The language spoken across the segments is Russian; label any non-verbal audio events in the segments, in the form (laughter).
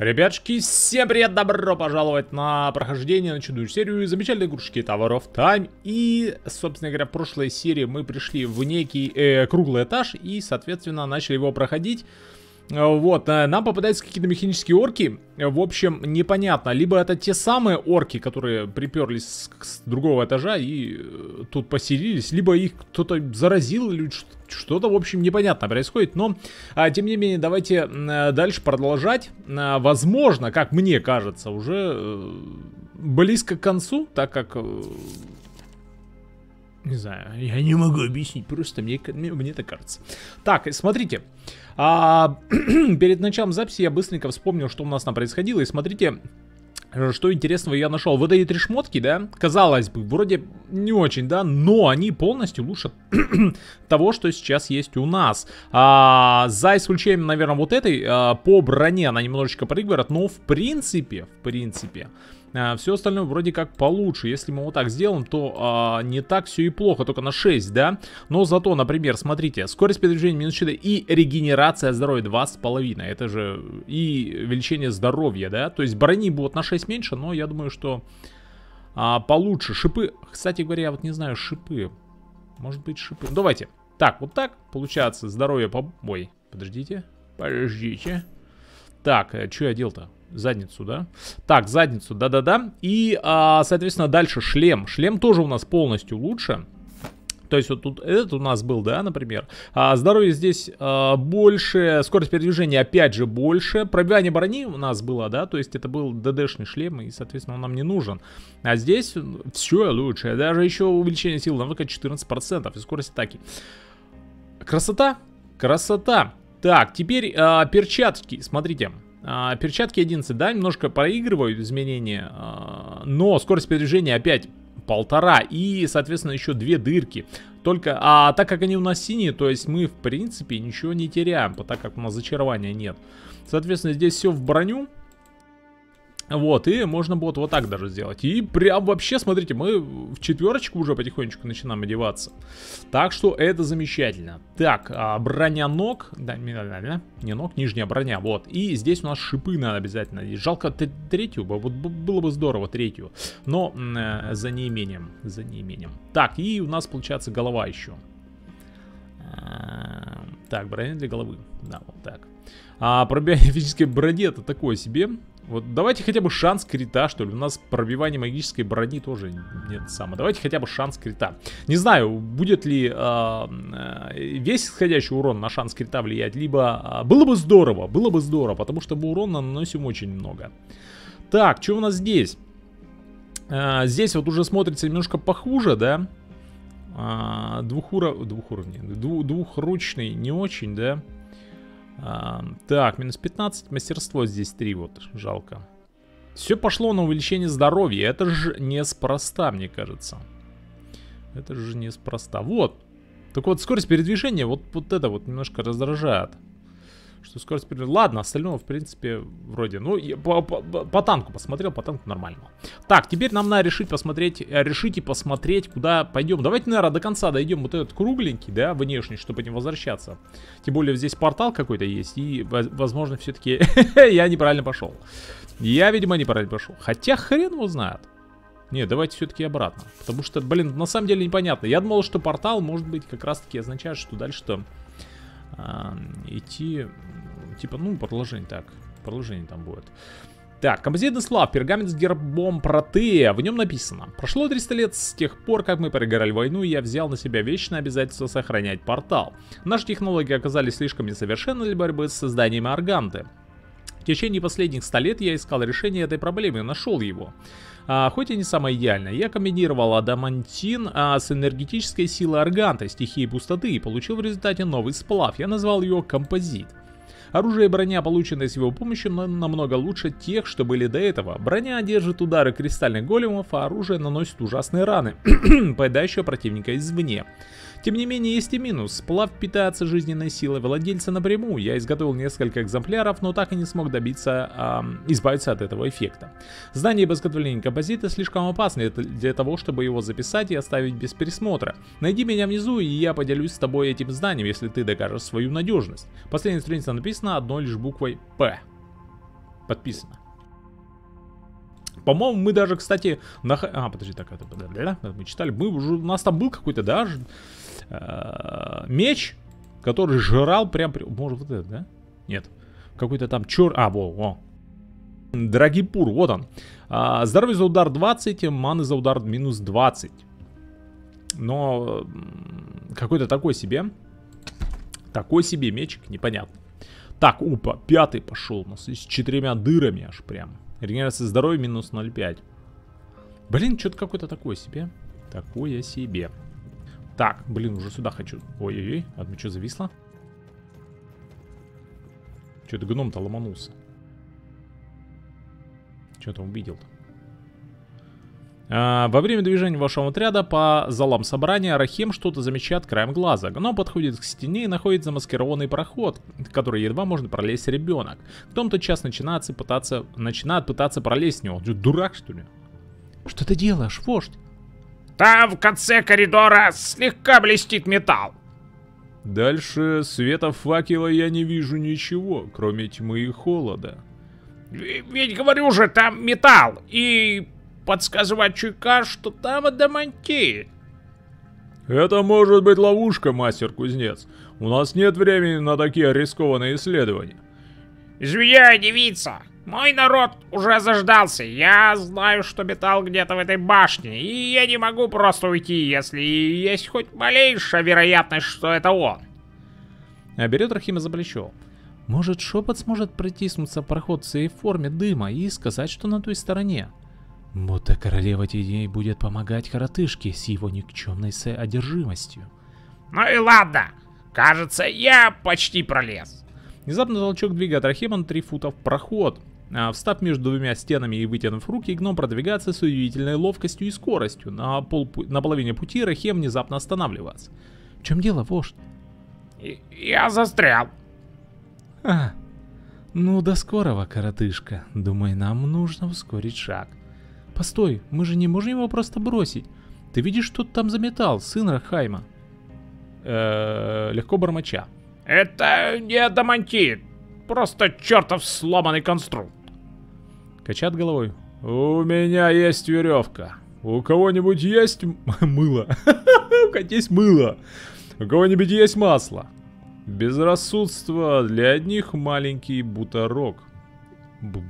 Ребятушки, всем привет, добро пожаловать на прохождение, на чудную серию замечательной игрушки Tower of Time. И, собственно говоря, в прошлой серии мы пришли в некий э, круглый этаж и, соответственно, начали его проходить. Вот, э, нам попадаются какие-то механические орки. В общем, непонятно. Либо это те самые орки, которые приперлись с, другого этажа и э, тут поселились, либо их кто-то заразил или что-то, в общем, непонятно происходит. Но, а, тем не менее, давайте дальше продолжать. Возможно, как мне кажется, уже э, близко к концу, так как... Э, не знаю, я не могу объяснить, просто мне, мне, мне так кажется. Так, смотрите. А, (clears throat) перед началом записи я быстренько вспомнил, что у нас там происходило. И смотрите, что интересного я нашел. Вот эти три шмотки, да, казалось бы, вроде не очень, да, но они полностью лучше (clears throat) того, что сейчас есть у нас. А, за исключением, наверное, вот этой, а, по броне она немножечко прыгает, но в принципе, в принципе, а, все остальное вроде как получше. Если мы вот так сделаем, то а, не так все и плохо, только на 6, да? Но зато, например, смотрите, скорость передвижения минус 4 и регенерация здоровья 2,5. Это же и увеличение здоровья, да? То есть брони будут на 6 меньше, но я думаю, что а, получше. Шипы, кстати говоря, я вот не знаю, шипы. Может быть шипы. Ну, давайте. Так, вот так получается здоровье по... Ой, подождите. Подождите. Так, э, что я делал-то? Задницу, да? Так, задницу, да-да-да. И, а, соответственно, дальше шлем. Шлем тоже у нас полностью лучше. То есть вот тут этот у нас был, да, например. А здоровье здесь а, больше, скорость передвижения опять же больше. Пробивание брони у нас было, да, то есть это был ДДшный шлем, и, соответственно, он нам не нужен. А здесь все лучше. Даже еще увеличение сил навыка 14% и скорость атаки. Красота, красота. Так, теперь а, перчатки, смотрите. А, перчатки 11, да, немножко проигрывают изменения, а, но скорость передвижения опять полтора и, соответственно, еще две дырки. Только, а так как они у нас синие, то есть мы, в принципе, ничего не теряем, так как у нас зачарования нет. Соответственно, здесь все в броню. Вот, и можно будет вот так даже сделать. И прям вообще, смотрите, мы в четверочку уже потихонечку начинаем одеваться. Так что это замечательно. Так, а, броня ног. Да, не ног, нижняя броня, вот. И здесь у нас шипы надо обязательно. Жалко третью, вот было бы здорово третью. Но э, за неимением, за неимением. Так, и у нас получается голова еще. А, так, броня для головы. Да, вот так. А пробивание физической брони это такое себе. Вот давайте хотя бы шанс крита, что ли. У нас пробивание магической брони тоже нет самого. Давайте хотя бы шанс крита. Не знаю, будет ли э, э, весь исходящий урон на шанс крита влиять, либо... Э, было бы здорово, было бы здорово, потому что мы урона наносим очень много. Так, что у нас здесь? Э, здесь вот уже смотрится немножко похуже, да? Э, двухура... Двухуровневый. Дву... Двухручный не очень, да? Так, минус 15, мастерство здесь 3, вот, жалко. Все пошло на увеличение здоровья, это же неспроста, мне кажется. Это же неспроста. Вот. Так вот, скорость передвижения, вот, вот это вот немножко раздражает что скорость передвижения... Ладно, остального, в принципе, вроде... Ну, по, по, по танку посмотрел, по танку нормально. Так, теперь нам надо решить посмотреть, э, решить и посмотреть, куда пойдем. Давайте, наверное, до конца дойдем вот этот кругленький, да, внешний, чтобы не возвращаться. Тем более здесь портал какой-то есть, и, возможно, все-таки (laughs) я неправильно пошел. Я, видимо, неправильно пошел. Хотя хрен его знает. Не, давайте все-таки обратно. Потому что, блин, на самом деле непонятно. Я думал, что портал, может быть, как раз-таки означает, что дальше-то а, идти, типа, ну, продолжение, так, продолжение там будет. Так, композитный слав, пергамент с гербом Протея. В нем написано. Прошло 300 лет с тех пор, как мы проиграли войну, и я взял на себя вечное обязательство сохранять портал. Наши технологии оказались слишком несовершенны для борьбы с созданием Арганты. В течение последних 100 лет я искал решение этой проблемы и нашел его. А, хоть и не самое идеальное, я комбинировал адамантин а, с энергетической силой арганта, стихии пустоты, и получил в результате новый сплав. Я назвал его композит. Оружие и броня, полученные с его помощью, намного лучше тех, что были до этого. Броня держит удары кристальных големов, а оружие наносит ужасные раны, (clears throat) поедающие противника извне. Тем не менее, есть и минус. Сплав питается жизненной силой владельца напрямую. Я изготовил несколько экземпляров, но так и не смог добиться, эм, избавиться от этого эффекта. Знание об изготовлении композита слишком опасно для того, чтобы его записать и оставить без пересмотра. Найди меня внизу, и я поделюсь с тобой этим знанием, если ты докажешь свою надежность. Последняя страница написана одной лишь буквой «П». подписано. По-моему, мы даже, кстати, на... А, подожди, так, это, мы читали, мы уже, у нас там был какой-то, да, ж, э, меч, который жрал прям, может, вот это, да? Нет, какой-то там чер... А, во, во. Драгипур, вот он. А, здоровье за удар 20, маны за удар минус 20. Но какой-то такой себе. Такой себе мечик, непонятно. Так, опа, пятый пошел у нас с четырьмя дырами аж прям. Регенерация здоровья минус 0,5. Блин, что-то какое-то такое себе. Такое себе. Так, блин, уже сюда хочу. Ой-ой-ой, ну что зависло? Что-то гном-то ломанулся. Что-то увидел-то. А, во время движения вашего отряда по залам собрания Рахим что-то замечает краем глаза. Гном подходит к стене и находит замаскированный проход, который едва можно пролезть ребенок. В том-то час начинает пытаться, начинает пытаться пролезть в него. Ты дурак, что ли? Что ты делаешь, вождь? Там в конце коридора слегка блестит металл. Дальше света факела я не вижу ничего, кроме тьмы и холода. Ведь говорю же, там металл, и подсказывать чуйка, что там адамантит. Это может быть ловушка, мастер-кузнец. У нас нет времени на такие рискованные исследования. Извиняй, девица. Мой народ уже заждался. Я знаю, что металл где-то в этой башне. И я не могу просто уйти, если есть хоть малейшая вероятность, что это он. А берет Рахима за плечо. Может, шепот сможет протиснуться в проход в своей форме дыма и сказать, что на той стороне. Будто королева теней будет помогать коротышке с его никчемной одержимостью. Ну и ладно. Кажется, я почти пролез. Внезапно толчок двигает Рахима на 3 фута в проход. А, встав между двумя стенами и вытянув руки, гном продвигается с удивительной ловкостью и скоростью. На, пол, на половине пути Рахим внезапно останавливается. В чем дело, вождь? Я застрял. А, ну до скорого, коротышка. Думаю, нам нужно ускорить шаг. Постой, мы же не можем его просто бросить. Ты видишь, что там за металл, сын Рахайма? Э легко бормоча. Это не адамантит. Просто чертов сломанный конструкт. Качат головой. У меня есть веревка. У кого-нибудь есть мыло? (laughs) У кого есть мыло? У кого-нибудь есть масло? Безрассудство для одних маленький буторок. Б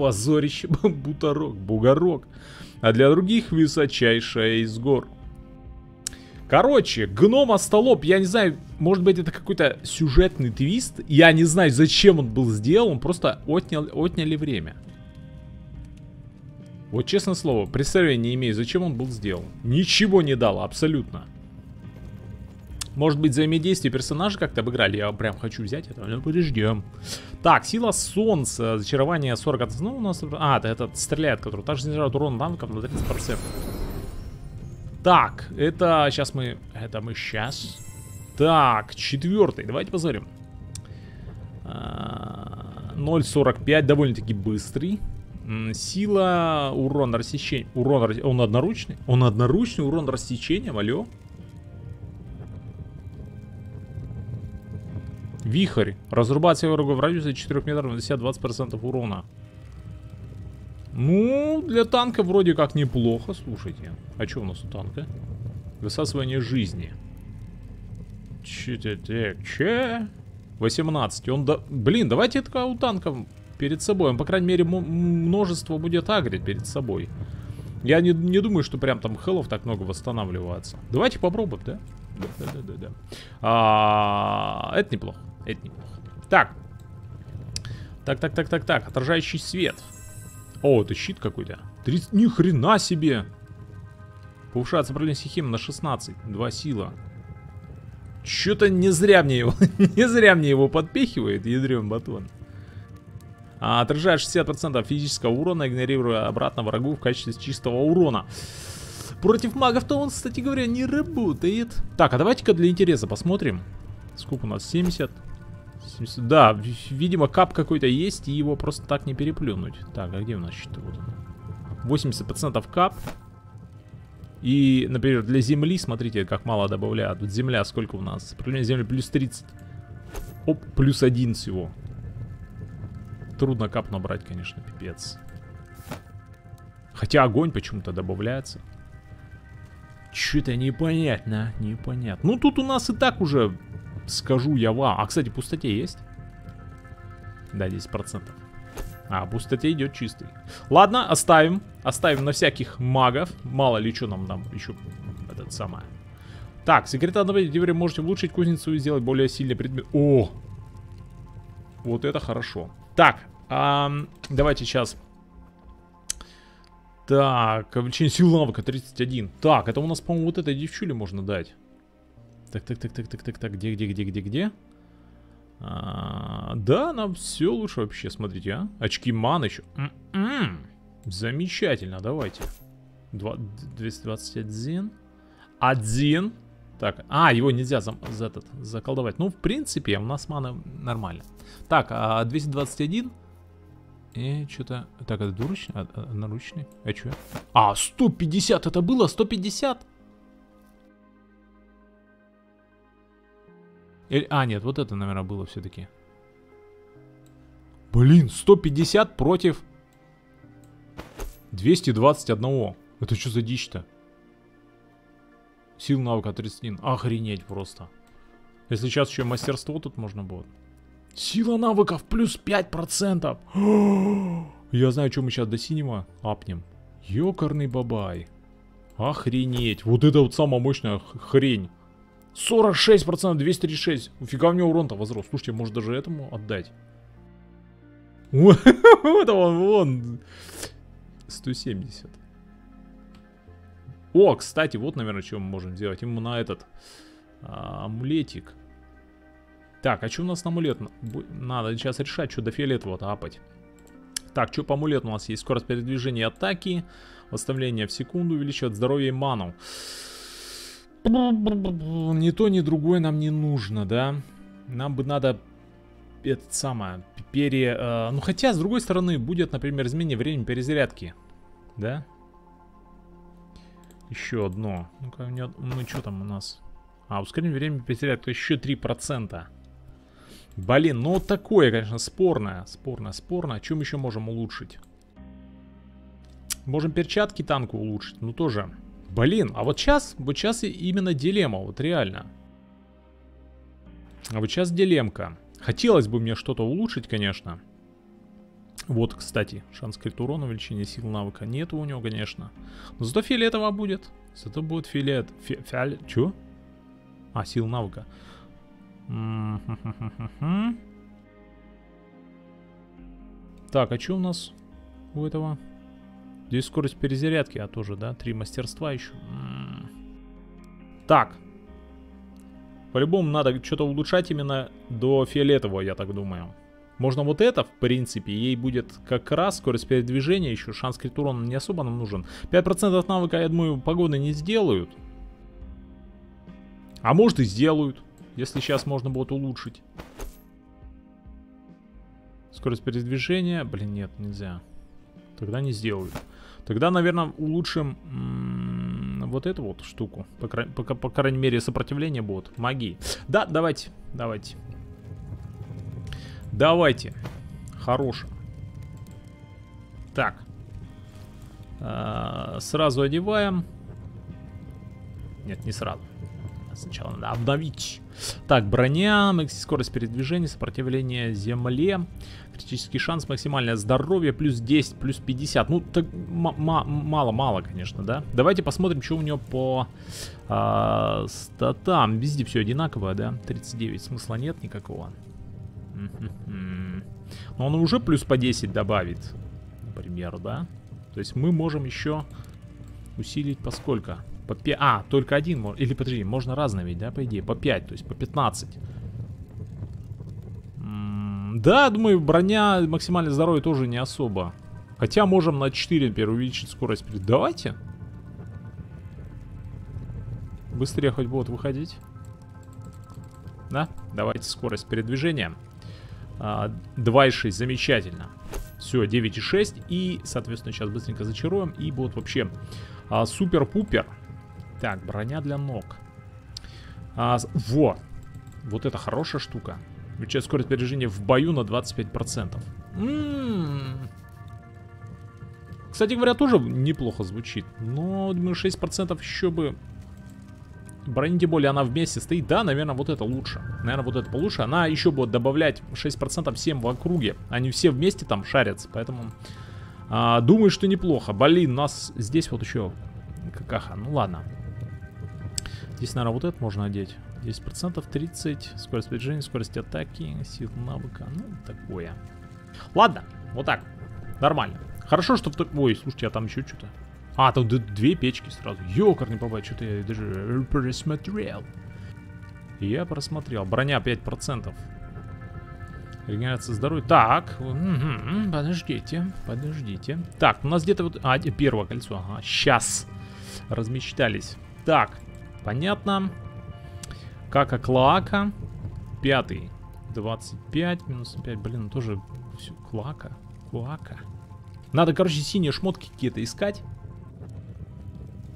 позорище, (laughs) буторок, бугорок. А для других высочайшая из гор. Короче, гном остолоп, я не знаю, может быть это какой-то сюжетный твист. Я не знаю, зачем он был сделан, просто отнял, отняли время. Вот честное слово, представления не имею, зачем он был сделан. Ничего не дал, абсолютно. Может быть, взаимодействие персонажа как-то обыграли. Я прям хочу взять это. Ну, подождем. Так, сила солнца. Зачарование 40. Ну, у нас... А, это этот стреляет, который также снижает урон танков на 30%. Так, это сейчас мы... Это мы сейчас... Так, четвертый. Давайте посмотрим. 0.45, а, довольно-таки быстрый. Сила, урон рассечения. Урон, он одноручный? Он одноручный, урон рассечения, алло. Вихрь. Разрубать всех врагов в радиусе 4 метров, нанося 20% урона. Ну, для танка вроде как неплохо, слушайте. А что у нас у танка? Высасывание жизни. Че? Че? 18. Он да... Блин, давайте это у танка перед собой. Он, по крайней мере, множество будет агрить перед собой. Я не, не думаю, что прям там хеллов так много восстанавливается. Давайте попробуем, да? Да, да, да, да. да. А, это неплохо. Это неплохо. Так. Так, так, так, так, так. Отражающий свет. О, это щит какой-то. 30... Ни хрена себе. Повышает сопротивление стихии на 16. Два сила. Что-то не зря мне его, (laughs) не зря мне его подпихивает, ядрен батон. А, отражает 60% физического урона, игнорируя обратно врагу в качестве чистого урона. Против магов-то он, кстати говоря, не работает. Так, а давайте-ка для интереса посмотрим. Сколько у нас? 70. 70. Да, видимо, кап какой-то есть, и его просто так не переплюнуть. Так, а где у нас щит? Вот он. 80% кап. И, например, для земли, смотрите, как мало добавляют. Тут земля сколько у нас? Сопротивление земли плюс 30. Оп, плюс 1 всего. трудно кап набрать, конечно, пипец. Хотя огонь почему-то добавляется. Что-то непонятно, непонятно. Ну, тут у нас и так уже, скажу я вам. А, кстати, пустоте есть? Да, 10%. А, пустоте идет чистый. Ладно, оставим. Оставим на всяких магов. Мало ли что нам там еще этот самое. Так, секрет одного теперь можете улучшить кузницу и сделать более сильный предмет. О! Вот это хорошо. Так, эм, давайте сейчас. Так, увеличение сил навыка 31. Так, это у нас, по-моему, вот этой девчуле можно дать. Так, так, так, так, так, так, так, где, где, где, где, где? А, да, нам все лучше вообще, смотрите, а. Очки ман еще. М -м -м. Замечательно, давайте. 2, 221. Один. Так, а, его нельзя за, за этот, заколдовать. Ну, в принципе, у нас мана нормально. Так, а 221. И что-то... Так, это двуручный? А, а, наручный? А что? А, 150 это было? 150? Или, а, нет, вот это, наверное, было все-таки. Блин, 150 против 221. Это что за дичь-то? Сил навыка 31. Охренеть просто. Если сейчас еще мастерство тут можно будет. Сила навыков плюс 5%. (gasps) Я знаю, что мы сейчас до синего апнем. Ёкарный бабай. Охренеть. Вот это вот самая мощная хрень. 46%, 236. Уфига у него урон-то возрос. Слушайте, может даже этому отдать. Вот (laughs) он, вон. 170. О, кстати, вот, наверное, что мы можем сделать. Ему на этот а, амулетик. Так, а что у нас на амулет? Надо сейчас решать, что до фиолетового-то апать. Так, что по амулету у нас есть? Скорость передвижения атаки. Восстановление в секунду увеличивает здоровье и ману. Ни то, ни другое нам не нужно, да? Нам бы надо это самое, пере... Э, ну, хотя, с другой стороны, будет, например, изменение времени перезарядки. Да? Еще одно. Ну-ка, ну, что там у нас? А, ускорение времени перезарядки еще 3%. Блин, ну такое, конечно, спорное. Спорное, спорное. О чем еще можем улучшить? Можем перчатки танку улучшить, ну тоже Блин, а вот сейчас, вот сейчас именно дилемма, вот реально. А вот сейчас дилемка. Хотелось бы мне что-то улучшить, конечно. Вот, кстати, шанс крит урона, увеличение сил навыка нету у него, конечно. Но зато фиолетово будет. Зато будет фиолет... Фи, фиолет... Чё? А, сил навыка. Так, а что у нас у этого? Здесь скорость перезарядки, а тоже, да? Три мастерства еще. Так. По-любому надо что-то улучшать именно до фиолетового, я так думаю. Можно вот это, в принципе, ей будет как раз скорость передвижения еще, шанс крит урона не особо нам нужен. 5% навыка, я думаю, погоды не сделают. А может и сделают, если сейчас можно будет улучшить. Скорость передвижения, блин, нет, нельзя. Тогда не сделают. Тогда, наверное, улучшим вот эту вот штуку. По, по, по крайней мере, сопротивление будет магии. Да, давайте, давайте. Давайте. Хорошо. Так. А, сразу одеваем. Нет, не сразу. Сначала надо обновить. Так, броня, скорость передвижения, сопротивление земле. Критический шанс, максимальное здоровье, плюс 10, плюс 50. Ну, так мало-мало, конечно, да? Давайте посмотрим, что у него по э, статам. Везде все одинаково, да? 39, смысла нет никакого. Но он уже плюс по 10 добавит, например, да? То есть мы можем еще усилить по сколько? По 5. А, только один. Или подожди, можно разные ведь, да, по идее? По 5, то есть по 15. Да, думаю, броня максимальное здоровье тоже не особо. Хотя можем на 4, например, увеличить скорость. Давайте. Быстрее хоть будут выходить. Да, давайте скорость передвижения. А, 2,6, замечательно. Все, 9,6. И, соответственно, сейчас быстренько зачаруем. И будет вообще а, супер-пупер. Так, броня для ног. А, во! Вот это хорошая штука. Увеличает скорость передвижения в бою на 25%. М-м-м. Кстати говоря, тоже неплохо звучит. Но, думаю, 6% еще бы... Брони, тем более, она вместе стоит. Да, наверное, вот это лучше. Наверное, вот это получше. Она еще будет добавлять 6% всем в округе. Они все вместе там шарятся. Поэтому а, думаю, что неплохо. Блин, нас здесь вот еще какаха. Ну ладно. Здесь, наверное, вот это можно одеть. 10%, 30, скорость движения, скорость атаки, сил навыка. Ну, такое. Ладно, вот так. Нормально. Хорошо, что... Ой, слушайте, а там еще что-то. А, там две печки сразу. Ёкар, не бывает, что-то я даже просмотрел. Я просмотрел. Броня 5%. Регенерация здоровья. Так, подождите, подождите. Так, у нас где-то вот... А, первое кольцо. Ага, сейчас. Размечтались. Так, понятно. Кака Клака. Пятый. 25 минус 5. Блин, ну тоже все. Клака. Клака. Надо, короче, синие шмотки какие-то искать.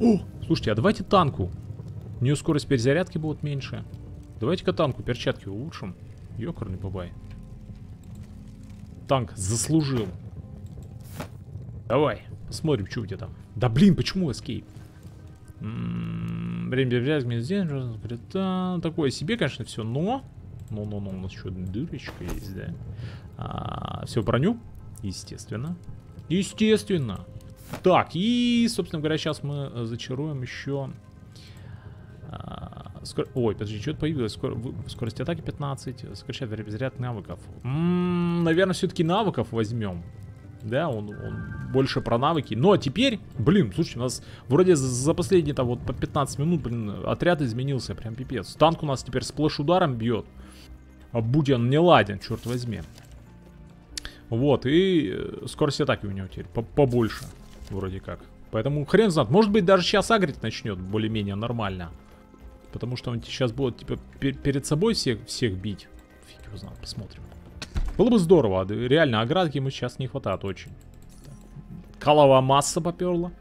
О, слушайте, а давайте танку. У нее скорость перезарядки будет меньше. Давайте-ка танку перчатки улучшим. Ёкарный бабай. Танк заслужил. Давай, посмотрим, что у тебя там. Да блин, почему эскейп? Время 1. Такое себе, конечно, все, но... Ну-ну-ну, у нас еще дырочка есть, да. А, все, броню. Естественно. Естественно. Так, и, собственно говоря, сейчас мы зачаруем еще... А, скор... Ой, подожди, что-то появилось. Скор... Скорость атаки 15, сокращает время заряд навыков. М -м, наверное, все-таки навыков возьмем. Да, он, он больше про навыки. Но теперь, блин, слушай, у нас вроде за, за последние там вот по 15 минут, блин, отряд изменился, прям пипец. Танк у нас теперь сплэш-ударом бьет. А будь он не ладен, черт возьми. Вот, и э, скорость атаки у него теперь побольше, вроде как. Поэтому хрен знает, может быть даже сейчас агрить начнет более-менее нормально. Потому что он сейчас будет типа перед собой всех, всех бить. Фиг его знает, посмотрим. Было бы здорово, а реально оградки ему сейчас не хватает очень. Каловая масса поперла.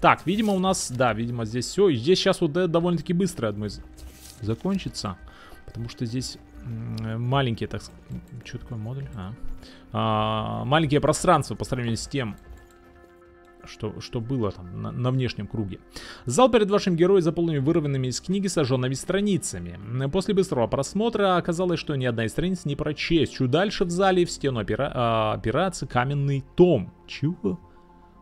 Так, видимо у нас, да, видимо здесь все. Здесь сейчас вот довольно-таки быстро мы закончится. Потому что здесь маленькие, так сказать, что такое модуль? А. А, маленькие пространства по сравнению с тем, что, что было там на, на внешнем круге. Зал перед вашим героем заполнен вырванными из книги сожженными страницами. После быстрого просмотра оказалось, что ни одна из страниц не прочесть. Чуть дальше в зале в стену опира, а, опирается каменный том. Чего?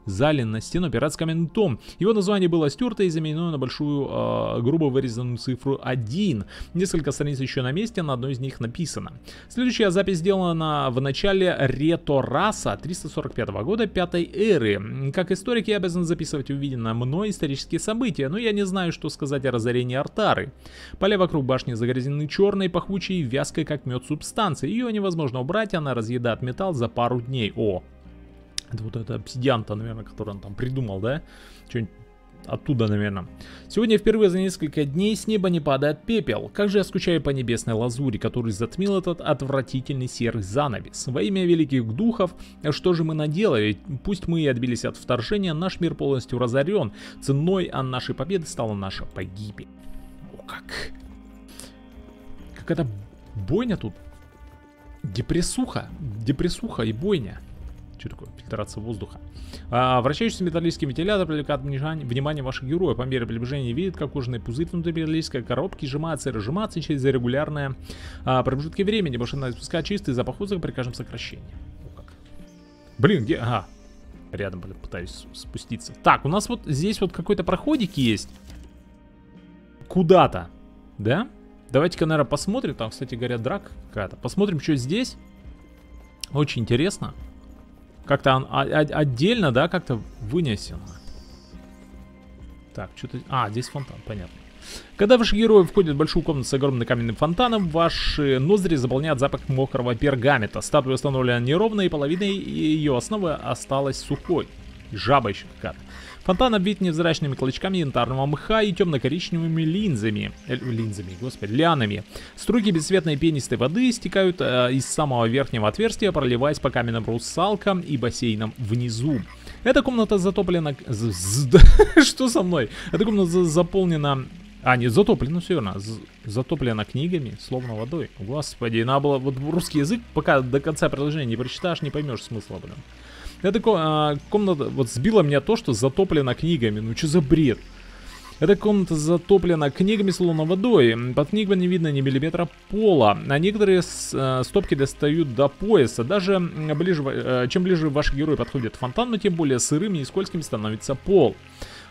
Зале на стену пиратский каменный том. Его название было стерто и заменено на большую, э, грубо вырезанную цифру 1. Несколько страниц еще на месте, на одной из них написано. Следующая запись сделана в начале Ретораса 345 года пятой эры. Как историк я обязан записывать увиденное мной исторические события, но я не знаю, что сказать о разорении Артары. Поля вокруг башни загрязнены черной, пахучей, вязкой как мед субстанцией. Ее невозможно убрать, она разъедает металл за пару дней. О, это вот это обсидиан-то, наверное, который он там придумал, да? Что-нибудь оттуда, наверное. Сегодня впервые за несколько дней с неба не падает пепел. Как же я скучаю по небесной лазури, который затмил этот отвратительный серый занавес. Во имя великих духов, что же мы наделали? Пусть мы и отбились от вторжения, наш мир полностью разорен. Ценой а нашей победы стала наша погибель. О, как... Как это бойня тут. Депрессуха. Депрессуха и бойня. Что такое? Фильтрация воздуха. А, вращающийся металлический вентилятор привлекает внимание ваших героев. По мере приближения видит, как кожаный пузырь внутри металлической коробки сжимается и разжимается через регулярные а, промежутки времени. Машина испускает чистый запах воздуха при каждом сокращении. О, как. Блин, где... Ага. Рядом, блин, пытаюсь спуститься. Так, у нас вот здесь вот какой-то проходик есть. Куда-то. Да? Давайте-ка, наверное, посмотрим. Там, кстати говоря, драк какая-то. Посмотрим, что здесь. Очень интересно. Как-то он отдельно, да, как-то вынесен. Так, что-то... А, здесь фонтан, понятно. Когда ваши герои входят в большую комнату с огромным каменным фонтаном, ваши ноздри заполняют запах мокрого пергамента. Статуя установлена неровно, и половина ее основы осталась сухой. Жаба еще какая-то. Фонтан обвит невзрачными клочками янтарного мха и темно-коричневыми линзами. Э, линзами, господи, лианами. Струйки бесцветной пенистой воды стекают э, из самого верхнего отверстия, проливаясь по каменным русалкам и бассейнам внизу. Эта комната затоплена... (laughs) Что со мной? Эта комната заполнена А, нет, затоплено, все верно. З- затоплено книгами, словно водой. Господи, надо было... Вот русский язык, пока до конца предложения не прочитаешь, не поймешь смысла, блин. Ко- а, комната... Вот сбило меня то, что затоплено книгами. Ну, что за бред? Эта комната затоплена книгами, словно водой. Под книгами не видно ни миллиметра пола. А некоторые э, стопки достают до пояса. Даже ближе, э, чем ближе ваши герои подходят к фонтану, тем более сырым и скользким становится пол.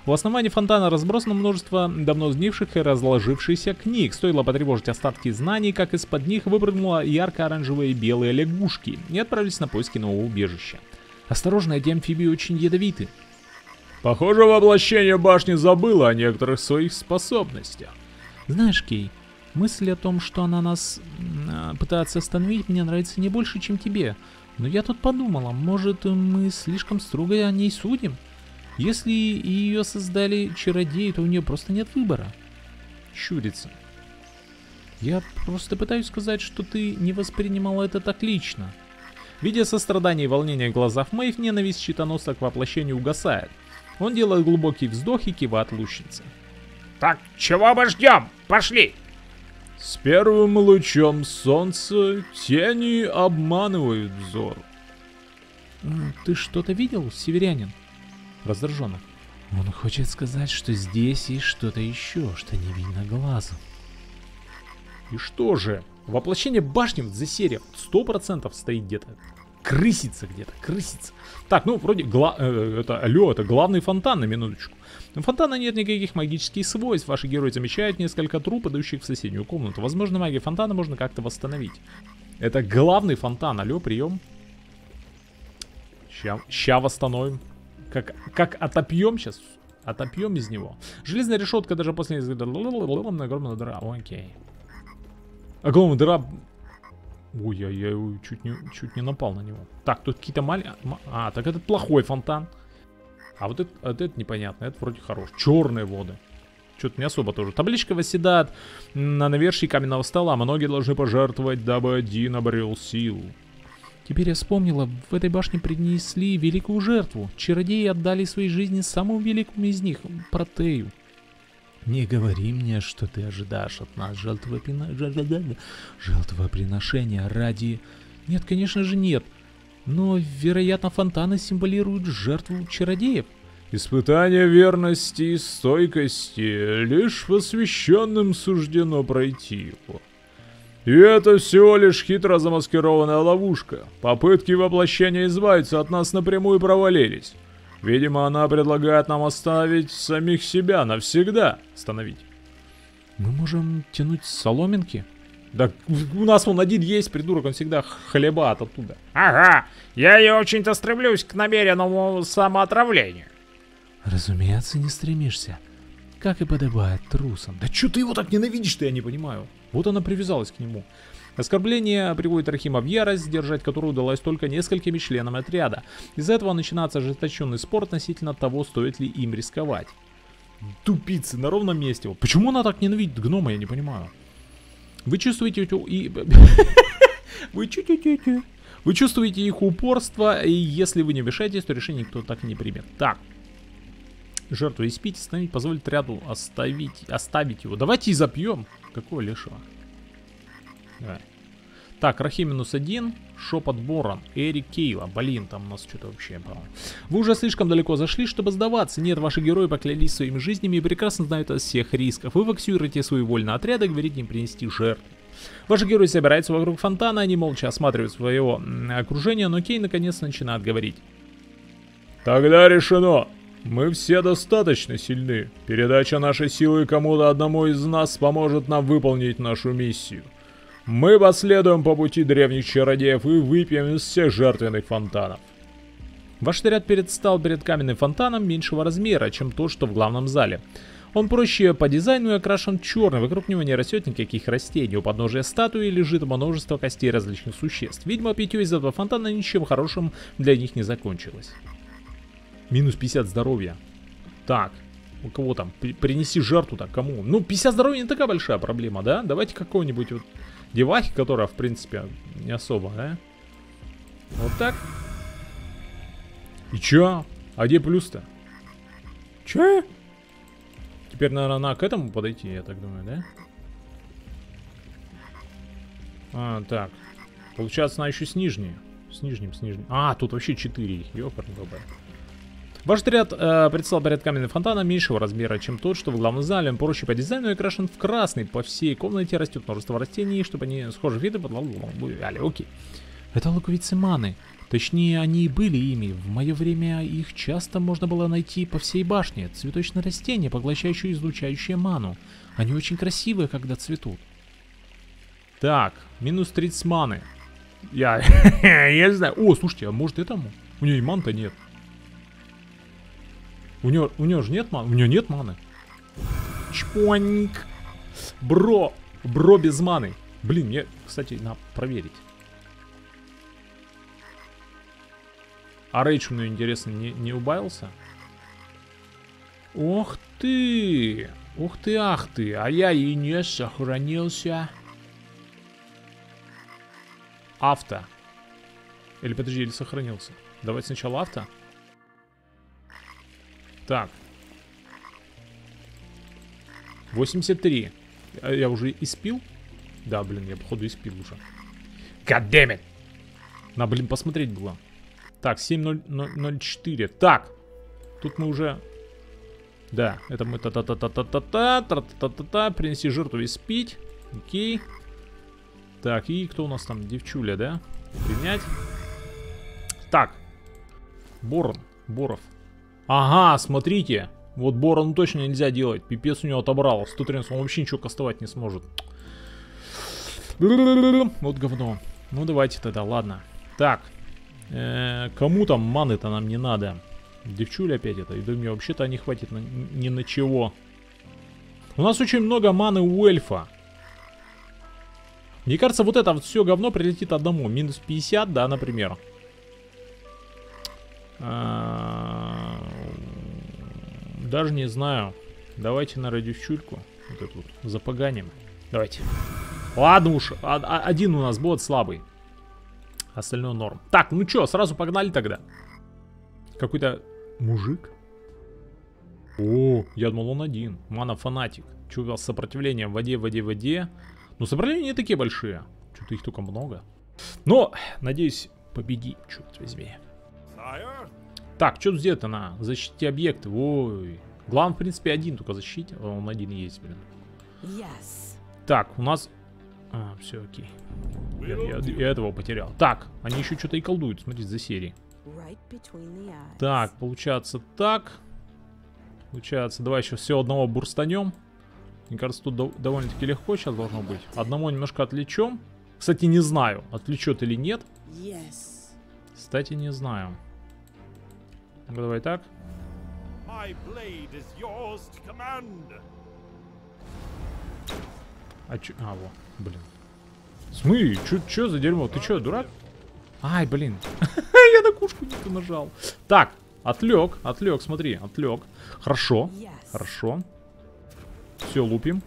У основания фонтана разбросано множество давно сгнивших и разложившихся книг. Стоило потревожить остатки знаний, как из-под них выпрыгнула ярко-оранжевые и белые лягушки и отправились на поиски нового убежища. Осторожно, эти амфибии очень ядовиты. Похоже, воплощение башни забыло о некоторых своих способностях. Знаешь, Кей, мысль о том, что она нас а, пытается остановить, мне нравится не больше, чем тебе. Но я тут подумала, может, мы слишком строго о ней судим? Если ее создали чародеи, то у нее просто нет выбора. Щурится. Я просто пытаюсь сказать, что ты не воспринимала это так лично. Видя сострадание и волнение в глазах Мэйв, ненависть щитоноса к воплощению угасает. Он делает глубокий вздох и кивает лучнице. Так, чего мы ждем? Пошли! С первым лучом солнца тени обманывают взор. Ты что-то видел, северянин? Раздраженно. Он хочет сказать, что здесь есть что-то еще, что не видно глазом. И что же? Воплощение башни серия сто процентов стоит где-то. Крысится где-то, крысится. Так, ну, вроде, гла- э, это, алло, это главный фонтан, на минуточку. У фонтана нет никаких магических свойств. Ваши герои замечают несколько труб, идущих в соседнюю комнату. Возможно, магию фонтана можно как-то восстановить. Это главный фонтан. Алло, прием. Ща, ща восстановим. Как, как отопьем сейчас. Отопьем из него. Железная решетка даже после... Огромная дыра. Окей. Огромная дыра... Ой, я, я чуть не, чуть не напал на него. Так, тут какие-то маленькие... А, так это плохой фонтан. А вот это, вот это непонятно, это вроде хорош. Черные воды. Что-то не особо тоже. Табличка восседает на навершии каменного стола. Многие должны пожертвовать, дабы один обрел силу. Теперь я вспомнила, в этой башне принесли великую жертву. Чародеи отдали свои жизни самому великому из них, Протею. Не говори мне, что ты ожидаешь от нас жертвоприношения ради... Нет, конечно же нет. Но, вероятно, фонтаны символируют жертву чародеев. Испытание верности и стойкости лишь посвященным суждено пройти его. И это всего лишь хитро замаскированная ловушка. Попытки воплощения избавиться от нас напрямую провалились. Видимо, она предлагает нам остановить самих себя навсегда. Остановить. Мы можем тянуть соломинки? Да у нас вон один есть, придурок, он всегда хлебат оттуда. Ага, я и очень-то стремлюсь к намеренному самоотравлению. Разумеется, не стремишься. Как и подобает трусам. Да чё ты его так ненавидишь-то, я не понимаю. Вот она привязалась к нему. Оскорбление приводит Рахима в ярость, сдержать которую удалось только несколькими членам отряда. Из-за этого начинается ожесточенный спор относительно того, стоит ли им рисковать. Тупицы на ровном месте. Почему она так ненавидит гнома, я не понимаю. Вы чувствуете и... (laughs) Вы чу-чу-чу-чу. Вы чувствуете их упорство, и если вы не мешаетесь, то решение никто так не примет. Так. Жертву испить, остановить, позволить ряду оставить, оставить его. Давайте и запьем. Какого лешего? Давай. Так, Рахи минус один, Шепот Борон, Эрик Кейла. Блин, там у нас что-то вообще, по-моему. Вы уже слишком далеко зашли, чтобы сдаваться. Нет, ваши герои поклялись своими жизнями и прекрасно знают о всех рисках. Вы ваксируете свои вольные отряды говорите им принести жертву. Ваши герои собираются вокруг фонтана, они молча осматривают своего м, окружение, но Кей наконец начинает говорить. Тогда решено. Мы все достаточно сильны. Передача нашей силы кому-то одному из нас поможет нам выполнить нашу миссию. Мы последуем по пути древних чародеев и выпьем из всех жертвенных фонтанов. Ваш отряд предстал перед каменным фонтаном меньшего размера, чем тот, что в главном зале. Он проще по дизайну и окрашен черным, вокруг него не растет никаких растений. У подножия статуи лежит множество костей различных существ. Видимо, питье из этого фонтана ничем хорошим для них не закончилось. Минус 50 здоровья. Так, у кого там? При- принеси жертву так, кому? Ну, 50 здоровья не такая большая проблема, да? Давайте какого-нибудь вот девахи, которая, в принципе, не особо, да? Вот так. И чё? А где плюс-то? Чё? Теперь, наверное, надо к этому подойти, я так думаю, да? А, так. Получается, она еще с нижней. С нижним, с нижним. А, тут вообще 4 их. Ёпарный бабай. Ваш отряд э, представил поряд каменный фонтана меньшего размера, чем тот, что в главном зале. Он проще по дизайну и окрашен в красный. По всей комнате растет множество растений, чтобы они схожи виды подлагали. Окей. Это луковицы маны. Точнее, они и были ими. В мое время их часто можно было найти по всей башне. Цветочные растения, поглощающие и излучающие ману. Они очень красивые, когда цветут. Так, минус 30 маны. Я, (laughs) я не знаю. О, слушайте, а может этому? У нее и манта нет. У нее, у нее же нет маны? У нее нет маны. Чпоник. Бро. Бро без маны. Блин, мне, кстати, надо проверить. А рейдж у нее, интересно, не, не убавился? Ох ты! Ух ты, ах ты! А я и не сохранился. Авто. Или подожди, или сохранился. Давайте сначала авто. Так. 83. Я, я уже испил? Да, блин, я походу испил уже. Goddammit! На, блин, посмотреть было. Так, 7.04. Так. Тут мы уже... Да, это мы та-та-та-та-та-та-та, та-та-та-та-та, принеси жертву испить. Окей. Так, и кто у нас там? Девчуля, да? Принять. Так. Борон. Боров. Ага, смотрите. Вот Борону точно нельзя делать. Пипец у него отобрал. 113, он вообще ничего кастовать не сможет. Вот говно. Ну давайте тогда, ладно. Так. Э -э, кому там маны-то нам не надо? Девчуля опять это. И да мне вообще-то не хватит на, ни на чего. У нас очень много маны у эльфа. Мне кажется, вот это вот все говно прилетит одному. Минус 50, да, например. А, даже не знаю. Давайте на радиочульку вот эту вот запоганим. Давайте. Ладно уж, а, а, один у нас бот слабый. Остальное норм. Так, ну что, сразу погнали тогда. Какой-то мужик. О, я думал он один. Мана фанатик. Че у вас с сопротивлением в воде, в воде, в воде? Ну, сопротивления не такие большие. Что-то их только много. Но, надеюсь, победи, черт возьми. Так, что сделать-то на защите объекты? Ой. Главное, в принципе, один только защите. Он один есть, блин. Yes. Так, у нас... А, все, окей. Я, я, я этого потерял. Так, они еще что-то и колдуют, смотрите, за серии. Так, получается так. Получается, давай еще все одного бурстанем. Мне кажется, тут до довольно-таки легко сейчас должно быть. Одному немножко отвлечем. Кстати, не знаю, отвлечет или нет. Yes. Кстати, не знаю. давай так. А чё? А, во, блин. Смы, чё, чё за дерьмо? Ты чё, дурак? Ай, блин. (laughs) Я на кушку не то нажал. Так, отвлек, отвлек, смотри, отвлек. Хорошо, хорошо. Все, лупим.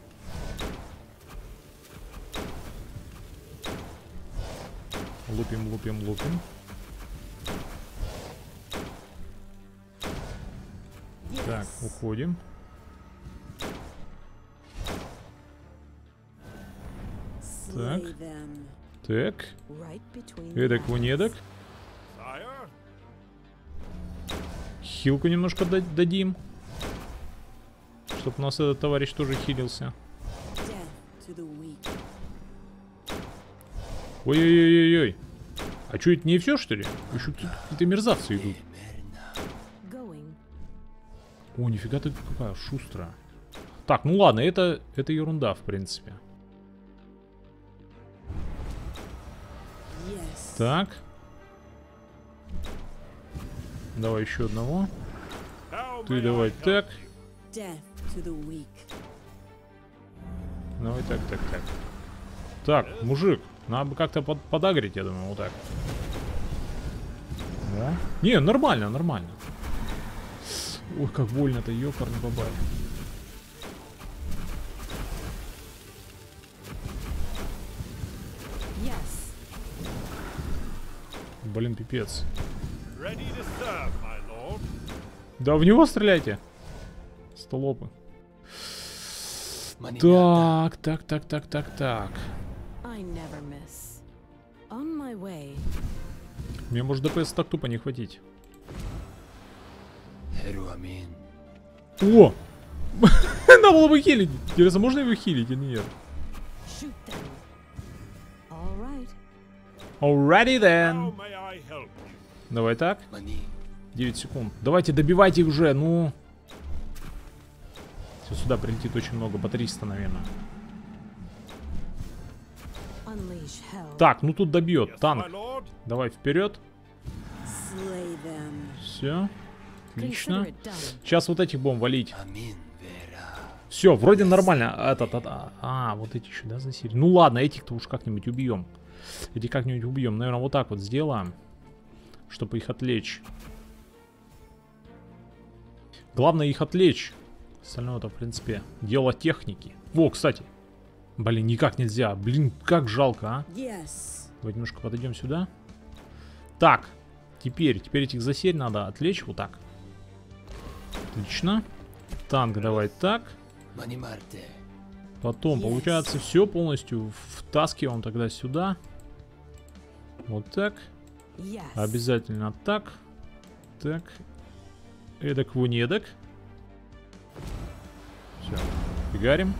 Лупим, лупим, лупим. Так, уходим. Так. Так. Эдак, вон Хилку немножко дадим. Чтоб у нас этот товарищ тоже хилился. Ой-ой-ой-ой-ой. А что, это не все, что ли? Еще какие-то мерзавцы идут. О, нифига ты какая шустрая. Так, ну ладно, это, это ерунда, в принципе. Так. Давай еще одного. Ты давай так. Давай так, так, так. Так, мужик, надо бы как-то под подагрить, я думаю, вот так. Да? Не, нормально, нормально. Ой, как больно-то, ёпарный бабай. Блин, пипец. Да в него стреляйте. Столопы. Так, так, так, так, так, так. Мне может ДПС так тупо не хватить. О! (laughs) Надо было бы хилить. Интересно, можно его хилить или нет? All right. Alrighty then. Давай так. 9 секунд. Давайте добивайте их уже, ну. Все, сюда прилетит очень много, по 300, наверное. Так, ну тут добьет. Танк. Давай вперед. Все. Отлично. Сейчас вот этих будем валить. Все, вроде нормально. А, Этот, а, а, а, вот эти еще, да, засели. Ну ладно, этих-то уж как-нибудь убьем. Эти как-нибудь убьем. Наверное, вот так вот сделаем. Чтобы их отвлечь. Главное их отвлечь. Остальное-то, в принципе, дело техники. Во, кстати. Блин, никак нельзя. Блин, как жалко, а. Yes. Давайте немножко подойдем сюда. Так, теперь, теперь этих засель надо отвлечь вот так. Отлично. Танк давай так. Потом, получается, все полностью втаскиваем тогда сюда. Вот так. Обязательно так. Так. Эдак вунедок. Все. Фигарим.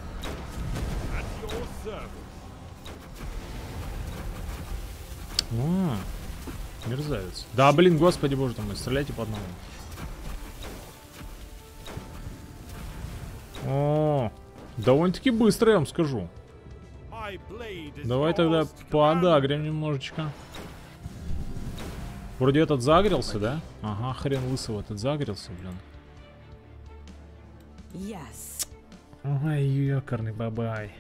О, мерзавец. Да, блин, господи боже мой, стреляйте по одному. О, довольно-таки быстро, я вам скажу. Давай тогда подагрим немножечко. Вроде этот загрелся, да? Ага, хрен лысого, этот загрелся, блин. Yes. Ой, ёкарный бабай.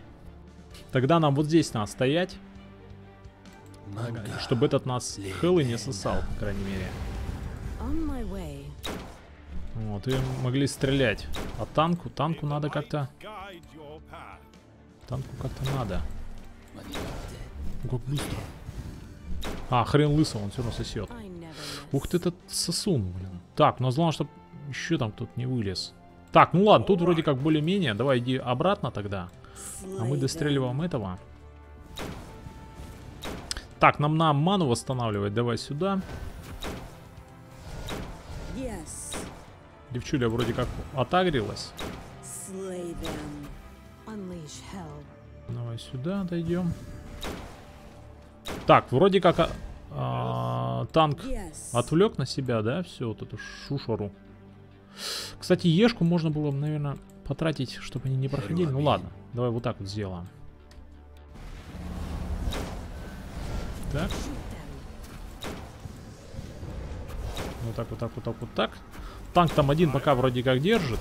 Тогда нам вот здесь надо стоять, чтобы этот нас хелы не сосал, по крайней мере. Вот, и могли стрелять. А танку, танку надо как-то... Танку как-то надо. Ну, как быстро. А, хрен лысого, он все равно сосет. Ух ты, этот сосун, блин. Так, но главное, чтобы еще там кто-то не вылез. Так, ну ладно, тут вроде как более-менее. Давай иди обратно тогда. А мы достреливаем этого. Так, нам на ману восстанавливать. Давай сюда. Yes. Девчуля вроде как отагрилась. Давай сюда дойдем. Так, вроде как а, а, танк отвлек на себя, да, все вот эту шушеру. Кстати, ешку можно было, наверное, потратить, чтобы они не проходили. Ну ладно, давай вот так вот сделаем. Так, вот так, вот так, вот так, вот так. Танк там один пока вроде как держит.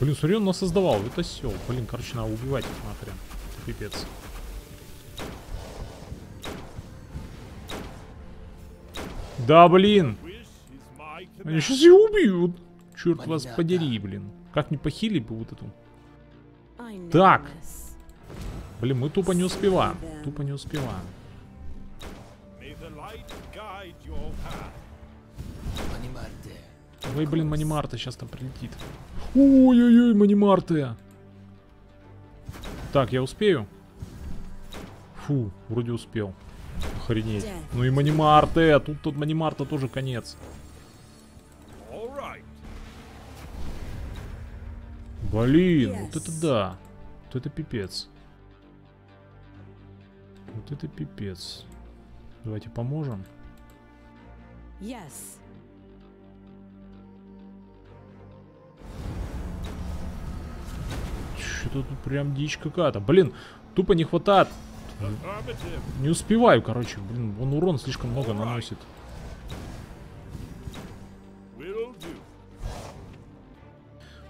Блин, смотри, он нас создавал. Это сел. Блин, короче, надо убивать их нахрен. Пипец. Да, блин. Они сейчас ее убьют. Черт вас подери, блин. Как не похилить бы вот эту. Так. Блин, мы тупо не успеваем. Тупо не успеваем. Ой, блин, Манимарта сейчас там прилетит. Ой-ой-ой, Манимарта. Так, я успею? Фу, вроде успел. Охренеть. Ну и Манимарте, а тут тут Манимарта тоже конец. Блин, вот это да. Вот это пипец. Вот это пипец. Давайте поможем. Yes. Что-то тут прям дичь какая-то. Блин, тупо не хватает. Не успеваю, короче. Блин, он урон слишком много наносит.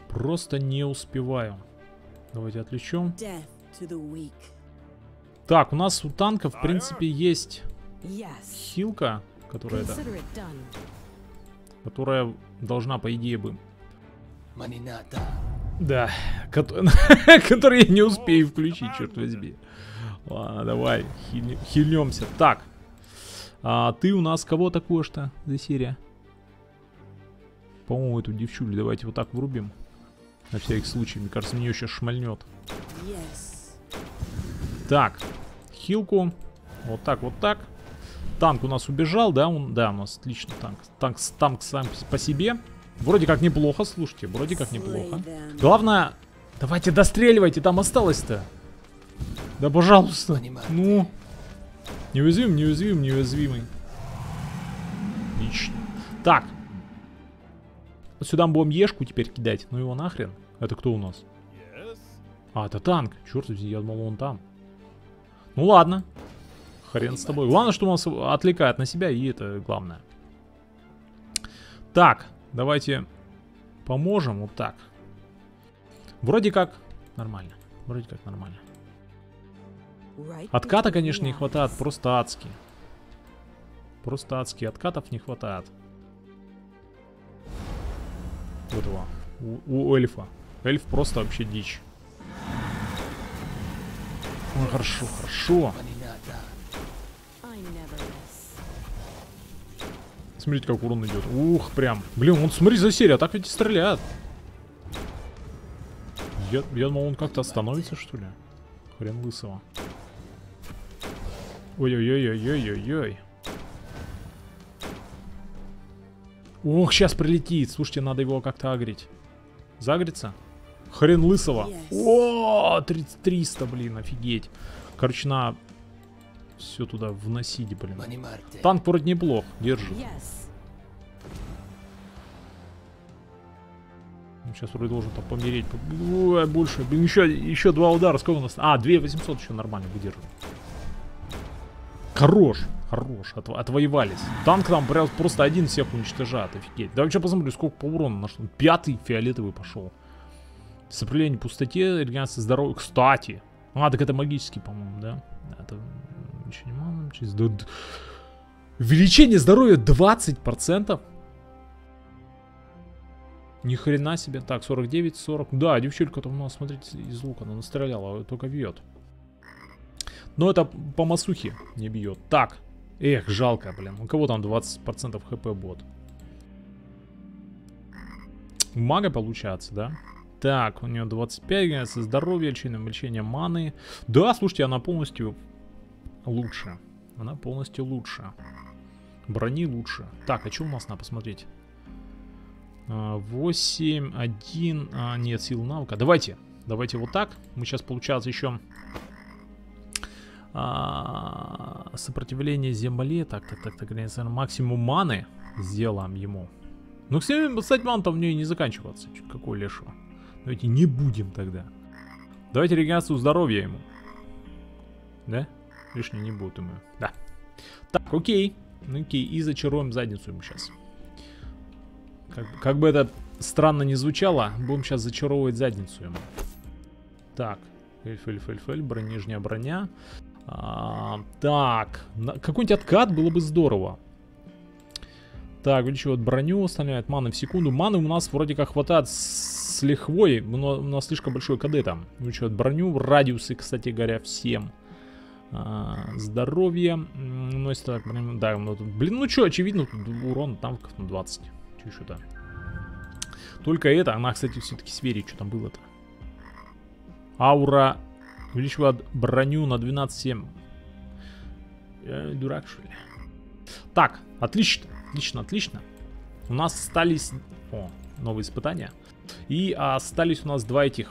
Просто не успеваю. Давайте отвлечем. Так, у нас у танка, в принципе, есть хилка, которая, да, которая должна, по идее, бы... Да, кото- (laughs) который я не успею включить, черт возьми. Ладно, давай, хиль- хильнемся. Так, а ты у нас кого такое что за серия? По-моему, эту девчулю давайте вот так врубим. На всякий случай, мне кажется, мне сейчас шмальнет. Yes. Так, хилку. Вот так, вот так. Танк у нас убежал, да? Он, да, у нас отлично танк. Танк, танк сам по себе. Вроде как неплохо, слушайте, вроде как неплохо. Главное, давайте достреливайте, там осталось-то. Да, пожалуйста. Ну. Неуязвим, неуязвим, неуязвимый. Отлично. Так. Вот сюда мы будем ешку теперь кидать. Ну его нахрен. Это кто у нас? А, это танк. Черт возьми, я думал, он там. Ну ладно. Хрен с тобой. Главное, что он нас отвлекает на себя, и это главное. Так, давайте поможем вот так. Вроде как нормально. Вроде как нормально. Отката, конечно, не хватает, просто адски. Просто адски. Откатов не хватает. У этого. У, у эльфа. Эльф просто вообще дичь. Ой, хорошо, хорошо. Смотрите, как урон идет. Ух, прям. Блин, он смотри за серию, а так ведь и стреляет. Я, я думал, он как-то остановится, что ли? Хрен лысого. Ой-ой-ой-ой-ой-ой-ой. Ох, сейчас прилетит. Слушайте, надо его как-то агрить. Загрится? Хрен лысого. Yes. О, 30 300, блин, офигеть. Короче, на все туда вносить, блин. Танк вроде неплох, держит. Yes. Сейчас вроде должен там помереть. Ой, больше. Блин, еще, еще два удара. Сколько у нас? А, 2800 еще нормально выдерживает. Хорош. Хорош. От, отвоевались. Танк там прям просто один всех уничтожает. Офигеть. Да вообще посмотрю, сколько по урону нашло. Пятый фиолетовый пошел. Сопротивление пустоте, регенерация здоровья. Кстати. А, так это магический, по-моему, да? Это ничего не через- Увеличение здоровья 20%. Ни хрена себе. Так, 49, 40. Да, девчулька-то у нас, смотрите, из лука она настреляла, а только бьет. Но это по масухе не бьет. Так. Эх, жалко, блин. У кого там 20% хп бот? Мага получается, да? Так, у нее 25, генерация здоровья, лечение, лечение маны. Да, слушайте, она полностью лучше. Она полностью лучше. Брони лучше. Так, а что у нас надо посмотреть? А, 8, 1, а, нет, сил навыка. Давайте, давайте вот так. Мы сейчас, получается, еще а, сопротивление земле. Так, так, так, так, наверное, максимум маны сделаем ему. Ну, кстати, кстати, ман там в ней не заканчиваться. Какой лешего. Давайте не будем тогда. Давайте регенерацию здоровья ему. Да? Лишней не будет ему. Да. Так, окей. Ну, окей, и зачаруем задницу ему сейчас. Как, как бы это странно не звучало, будем сейчас зачаровывать задницу ему. Так, эльф, эльф, эльф, эльф, броня, нижняя броня. А, так, какой-нибудь откат было бы здорово. Так, увеличивает броню, устанавливает маны в секунду. Маны у нас вроде как хватает с, лихвой, но у нас слишком большой КД там. Увеличивает броню, радиусы, кстати говоря, всем. А, здоровье. Носит так, прям, да, ну, блин, ну что, очевидно, урон танков на 20. Че еще там? Только это, она, кстати, все-таки сверит, что там было-то. Аура увеличивает броню на 12,7. Я дурак, что ли? Так, отлично, отлично, отлично. У нас остались... О, новые испытания. И остались у нас два этих.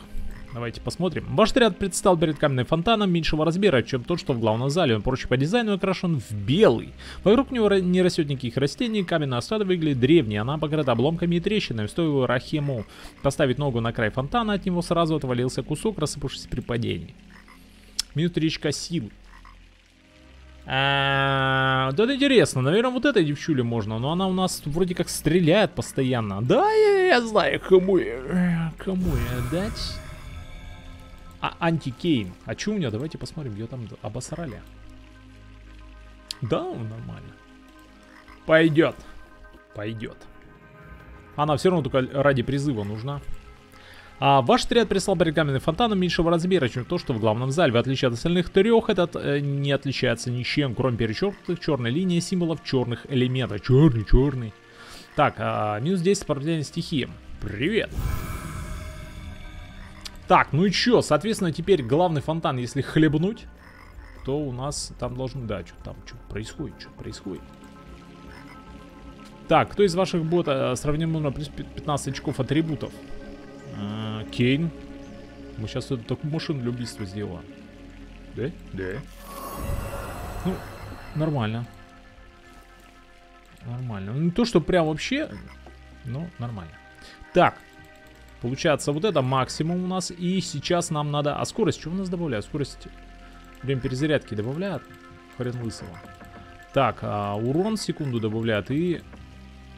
Давайте посмотрим. Ваш отряд предстал перед каменным фонтаном меньшего размера, чем тот, что в главном зале. Он, проще по дизайну, окрашен в белый. Вокруг него не растет никаких растений, каменная осада выглядит древней, она покрыта обломками и трещинами. Стоило Рахему поставить ногу на край фонтана, от него сразу отвалился кусок, рассыпавшись при падении. Минут речка сил. А, Вот это интересно, наверное, вот этой девчуле можно, но она у нас вроде как стреляет постоянно. Да, я знаю, кому я, кому я дать. А, антикейн. А чё у меня? Давайте посмотрим, ее там обосрали. Да, нормально. Пойдет. Пойдет. Она все равно только ради призыва нужна. А ваш отряд прислал перед каменным фонтаном меньшего размера, чем то, что в главном зале. В отличие от остальных трех, этот э, не отличается ничем, кроме перечеркнутых черной линии символов черных элементов. Черный, черный. Так, а, минус 10 сопротивление стихиям. Привет. Так, ну и чё, соответственно, теперь главный фонтан, если хлебнуть, то у нас там должен... Да, что там, что происходит, что происходит. Так, кто из ваших бота сравним на плюс 15 очков атрибутов? А, Кейн. Мы сейчас эту такую машину для убийства сделаем. Да? Да. Ну, нормально. Нормально. Ну, не то, что прям вообще, но нормально. Так. Получается, вот это максимум у нас. И сейчас нам надо... А скорость что у нас добавляют? Скорость... Время перезарядки добавляют? Хрен лысого. Так, а урон секунду добавляют и...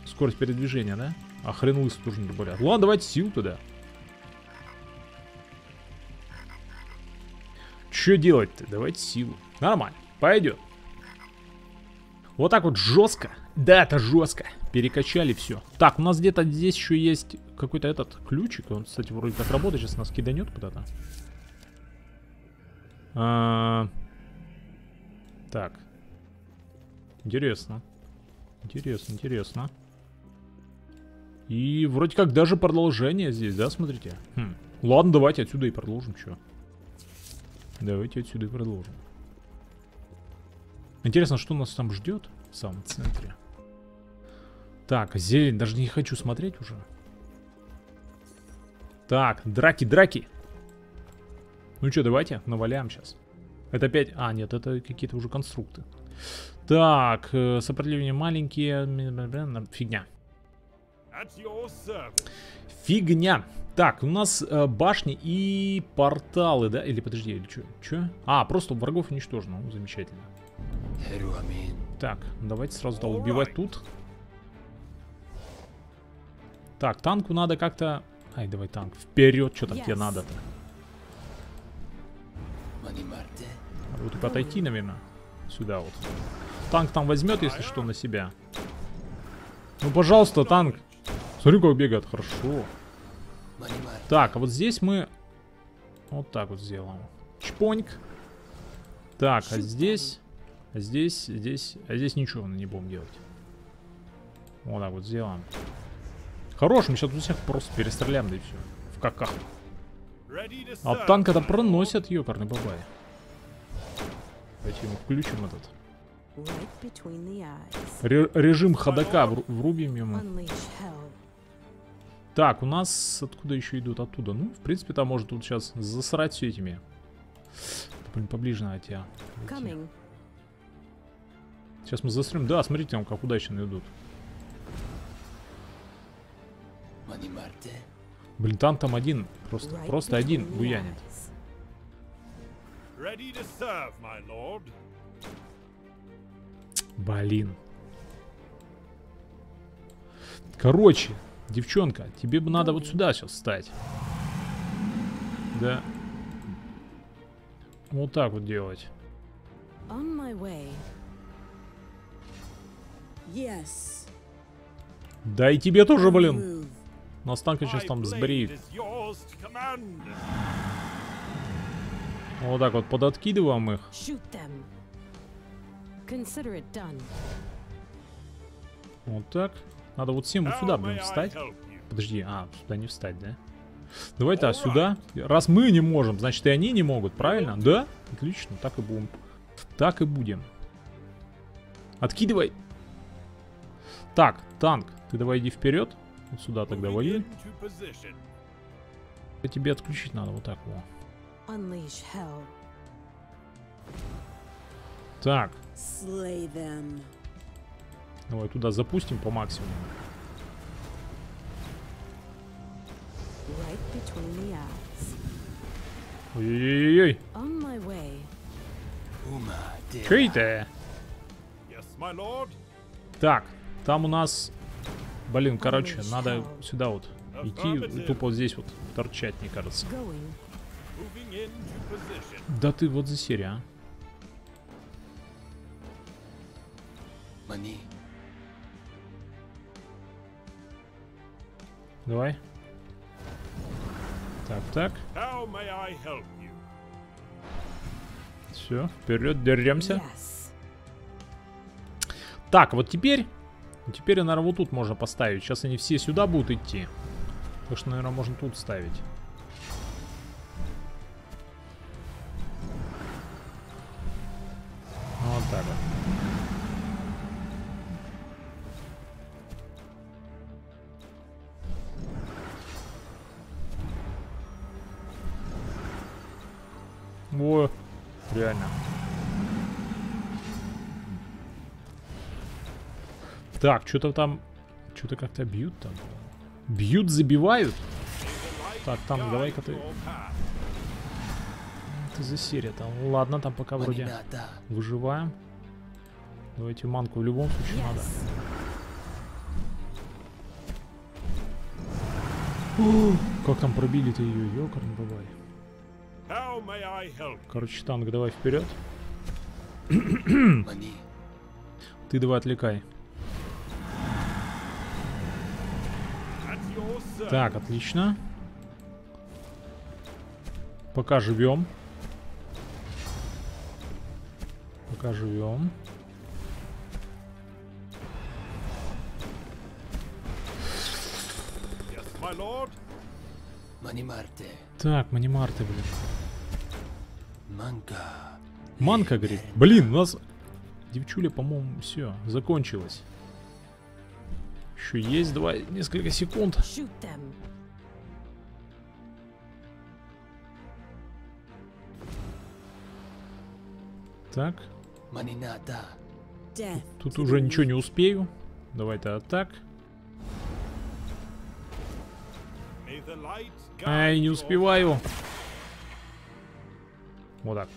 Скорость передвижения, да? А хрен лысого тоже не добавляют. Ладно, давайте сил туда. Что делать-то? Давайте силу. Нормально. Пойдет. Вот так вот жестко. Да, это жестко. Перекачали все. Так, у нас где-то здесь еще есть какой-то этот ключик. Он, кстати, вроде как работает. Сейчас нас киданет куда-то. А... Так. Интересно. Интересно, интересно. И вроде как даже продолжение здесь, да, смотрите? Хм. Ладно, давайте отсюда и продолжим, что. Давайте отсюда и продолжим. Интересно, что нас там ждет в самом центре. Так, зелень, даже не хочу смотреть уже. Так, драки, драки. Ну что, давайте наваляем сейчас. Это опять... А, нет, это какие-то уже конструкты. Так, э, сопротивление маленькие. Фигня. Фигня. Так, у нас э, башни и порталы, да? Или подожди, или что? Что? А, просто врагов уничтожено. Ну, замечательно. Так, давайте сразу да, убивать тут. Так, танку надо как-то... Ай, давай танк. Вперед, что там yes. тебе надо-то? Вот только отойти, наверное. Сюда вот. Танк там возьмет, если что, на себя. Ну, пожалуйста, танк. Смотри, как бегает. Хорошо. Так, а вот здесь мы... Вот так вот сделаем. Чпоньк. Так, а здесь... А здесь, здесь... А здесь ничего не будем делать. Вот так вот сделаем. Хорош, мы сейчас тут всех просто перестреляем, да и все. В каках. А танк-то проносят, ёкарный бабай. Давайте ему включим этот. Ре режим ходока врубим ему. Так, у нас откуда еще идут? Оттуда. Ну, в принципе, там может тут сейчас засрать все этими. Блин, поближе на тебя. Сейчас мы засрем. Да, смотрите, там как удачно идут. Блин, там там один. Просто, просто один буянит. Блин. Короче, девчонка, тебе бы надо вот сюда сейчас встать. Да. Вот так вот делать. Yes. Да и тебе тоже, блин. Нас танка сейчас там сбреет. Вот так вот подоткидываем их. Вот так. Надо вот всем вот сюда, блин, встать. Подожди, а, сюда не встать, да? Давай-то а сюда. Раз мы не можем, значит и они не могут, правильно? Да? Отлично, так и будем. Так и будем. Откидывай. Так, танк, ты давай иди вперед. Вот сюда тогда воюй. А тебе отключить надо вот так вот. Так. Давай туда запустим по максимуму. Ой-ой-ой. Что это? Так, там у нас Блин, короче, надо сюда вот идти, тупо вот здесь вот торчать, мне кажется. Да ты вот за серия, а? Давай. Так, так. Все, вперед, деремся. Так, вот теперь теперь, наверное, вот тут можно поставить. Сейчас они все сюда будут идти. Так что, наверное, можно тут ставить. Так, что-то там... Что-то как-то бьют там. Бьют, забивают. Так, там, давай-ка ты... Ты за серия там. Ладно, там пока вроде выживаем. Давайте манку в любом случае надо. Yes. (gasps) О, как там пробили-то ее, ёкарный бабай. Help? Короче, танк, давай вперед. Ты давай отвлекай. Так, отлично. Пока живем. Пока живем. Manimarte. Так, манимарты, блин. Manka. Манка, говорит. Блин, у нас девчуля, по-моему, все, закончилась. Еще есть два, несколько секунд. Так, тут уже ничего не успею. Давай-то так. May the light guide Ай, не успеваю. Вот так.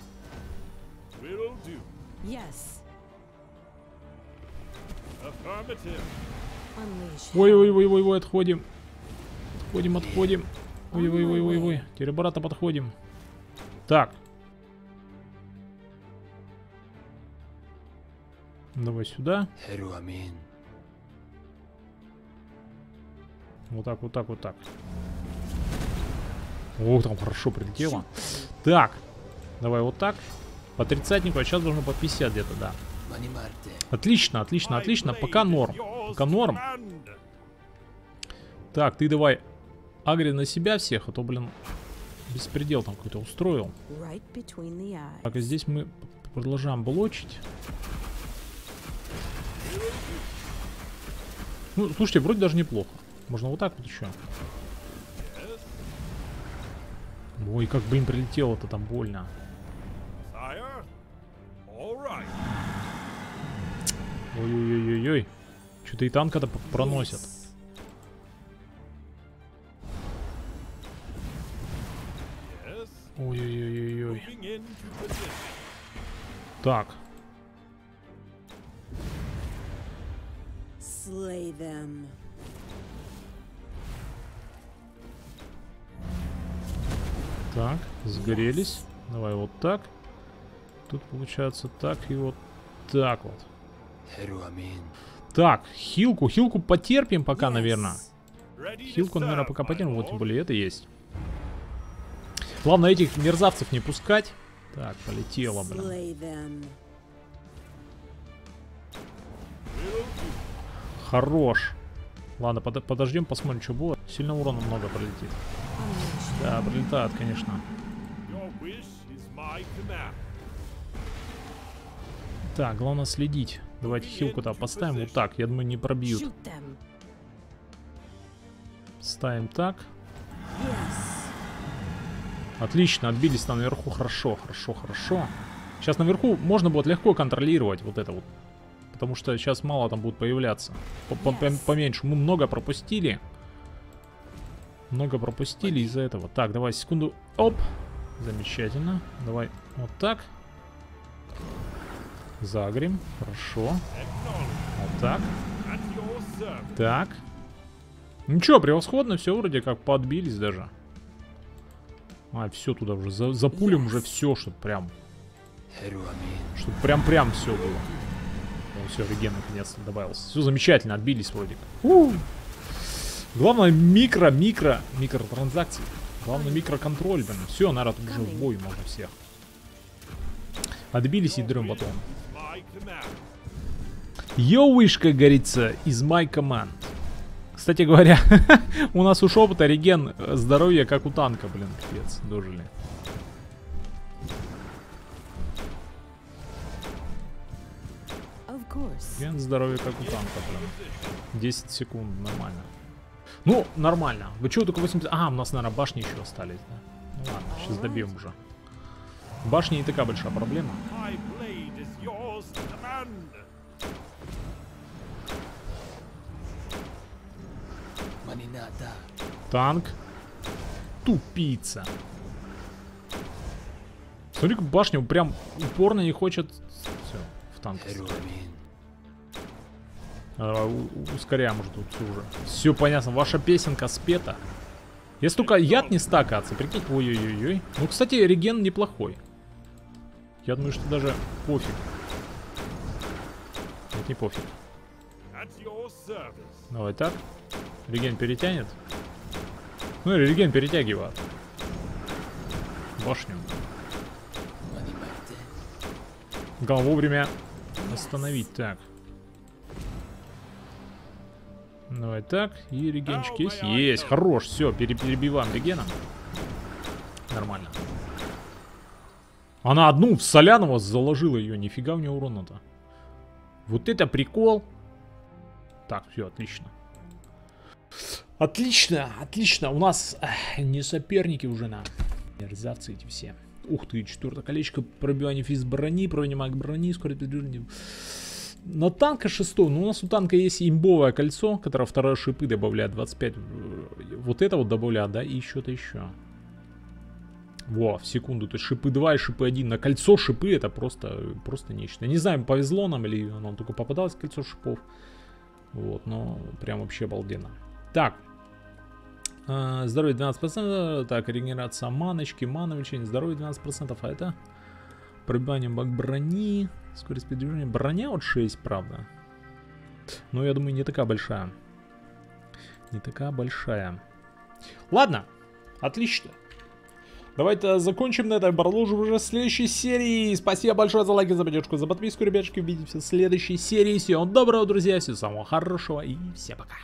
Yes. Ой-ой-ой-ой-ой, отходим. Отходим, отходим. Ой-ой-ой-ой-ой. Теперь обратно подходим. Так. Давай сюда. Вот так, вот так, вот так. О, там хорошо прилетело. Так. Давай вот так. По тридцатнику, а сейчас должно по 50 где-то, да. Отлично, отлично, отлично. Пока норм. Пока норм. Так, ты давай агри на себя всех, а то, блин, беспредел там какой-то устроил. Так, а здесь мы продолжаем блочить. Ну, слушайте, вроде даже неплохо. Можно вот так вот еще. Ой, как, блин, прилетело-то там больно. Ой-ой-ой-ой-ой. Что-то и танка-то проносят. Position. Так, Slay them. так, сгорелись. Давай вот так. Тут получается так и вот так вот. Так, хилку, хилку потерпим пока, наверное. Хилку, наверное, пока потерпим. Вот тем более это есть. Главное этих мерзавцев не пускать. Так, полетело, блин. Хорош. Ладно, под- подождем, посмотрим, что будет. Сильно урона много пролетит. Да, прилетает, конечно. Так, главное следить. Давайте хилку-то поставим вот так. Я думаю, не пробьют. Ставим так. Отлично, отбились там наверху. Хорошо, хорошо, хорошо. Сейчас наверху можно будет легко контролировать вот это вот. Потому что сейчас мало там будет появляться. По- по- Yes. Поменьше. Мы много пропустили. Много пропустили из-за этого. Так, давай секунду. Оп. Замечательно. Давай вот так. Загрим. Хорошо. Вот так. Так. Ничего, превосходно, все вроде как подбились даже. А, все туда уже. За, запулим уже все, чтобы прям. Чтобы прям-прям все было. все, реген наконец-то добавился. Все замечательно, отбились вроде как. У! Главное микро-микро микротранзакции. Главное микроконтроль, блин. Все, наверное, тут уже в бой можно всех. Отбились и дрем потом. Wish, как говорится, из my command. Кстати говоря, (laughs) у нас уж опыта реген здоровья, как у танка, блин, капец, дожили. Ген здоровья как у танка прям. 10 секунд, нормально. Ну, нормально. Вы чего только 80... А, у нас, наверное, башни еще остались, да? Ну ладно, сейчас добьем уже. Башни не такая большая проблема. Танк. Тупица. Смотри, как башня прям упорно не хочет... Все, в танк. А, у- ускоряем уже тут уже. Все понятно, ваша песенка спета. Если только яд не стакаться, прикинь. Ой-ой-ой. Ну, кстати, реген неплохой. Я думаю, что даже пофиг. Нет, не пофиг. Давай так. Реген перетянет. Ну или реген перетягивает. Башню. Главное вовремя остановить. Так. Давай так. И регенчик есть? Есть. Хорош. Все, перебиваем регеном. Нормально. Она одну в Солянова заложила ее. Нифига у нее урона-то. Вот это прикол. Так, все, отлично. Отлично, отлично. У нас эх, не соперники уже на мерзавцы эти все. Ух ты, четвертое колечко, пробивание физ брони, пробивание маг брони, скорость передвижения. На танка шестой, ну у нас у танка есть имбовое кольцо, которое второе шипы добавляет 25. э, Вот это вот добавляет, да, и что-то еще. Во, в секунду, то есть шипы 2 и шипы 1. На кольцо шипы это просто, просто нечто. Не знаю, повезло нам или нам только попадалось кольцо шипов. Вот, но прям вообще обалденно. Так. А, Здоровье 12%. Так, регенерация маночки, мана увеличение. Здоровье 12%. А это пробивание бак брони. Скорость передвижения. Броня вот 6, правда. Но я думаю, не такая большая. Не такая большая. Ладно. Отлично. Давайте закончим на этом. Продолжим уже в следующей серии. Спасибо большое за лайки, за поддержку, за подписку, ребятушки. Увидимся в следующей серии. Всего доброго, друзья. Всего самого хорошего и всем пока.